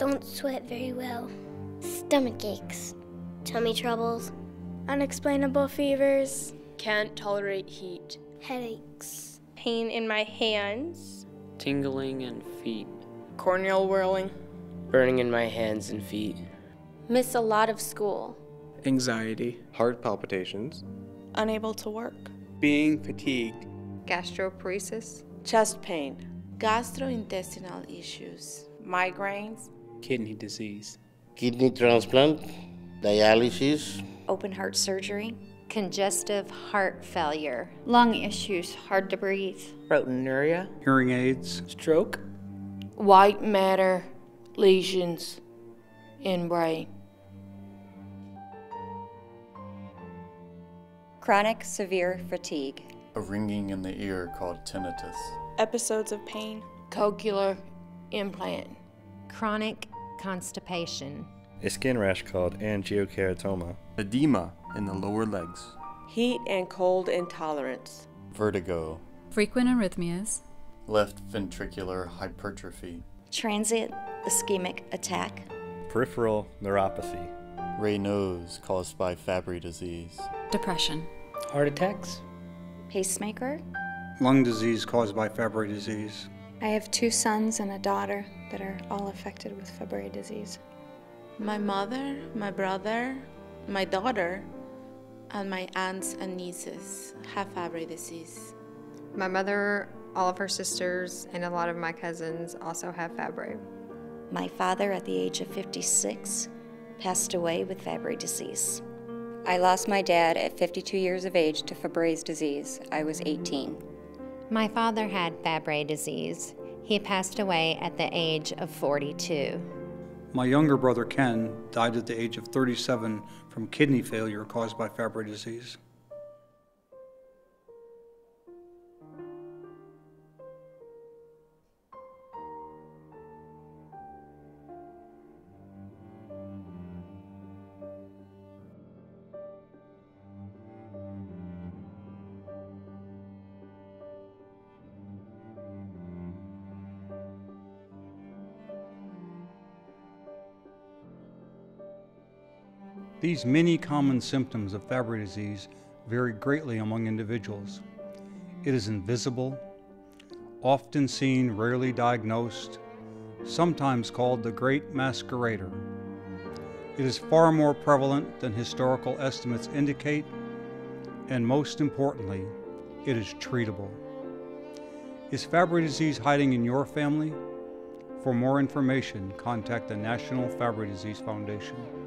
Don't sweat very well. Stomach aches. Tummy troubles. Unexplainable fevers. Can't tolerate heat. Headaches. Pain in my hands. Tingling in feet. Corneal whirling. Burning in my hands and feet. Miss a lot of school. Anxiety. Heart palpitations. Unable to work. Being fatigued. Gastroparesis. Chest pain. Gastrointestinal issues. Migraines. Kidney disease. Kidney transplant. Dialysis. Open heart surgery. Congestive heart failure. Lung issues, hard to breathe. Proteinuria. Hearing aids. Stroke. White matter lesions in brain. Chronic severe fatigue. A ringing in the ear called tinnitus. Episodes of pain. Cochlear implant. Chronic constipation. A skin rash called angiokeratoma. Edema in the lower legs. Heat and cold intolerance. Vertigo. Frequent arrhythmias. Left ventricular hypertrophy. Transient ischemic attack. Peripheral neuropathy. Raynaud's caused by Fabry disease. Depression. Heart attacks. Pacemaker. Lung disease caused by Fabry disease. I have two sons and a daughter that are all affected with Fabry disease. My mother, my brother, my daughter, and my aunts and nieces have Fabry disease. My mother, all of her sisters, and a lot of my cousins also have Fabry. My father, at the age of 56, passed away with Fabry disease. I lost my dad at 52 years of age to Fabry disease. I was 18. My father had Fabry disease. He passed away at the age of 42. My younger brother Ken died at the age of 37 from kidney failure caused by Fabry disease. These many common symptoms of Fabry disease vary greatly among individuals. It is invisible, often seen, rarely diagnosed, sometimes called the Great Masquerader. It is far more prevalent than historical estimates indicate, and most importantly, it is treatable. Is Fabry disease hiding in your family? For more information, contact the National Fabry Disease Foundation.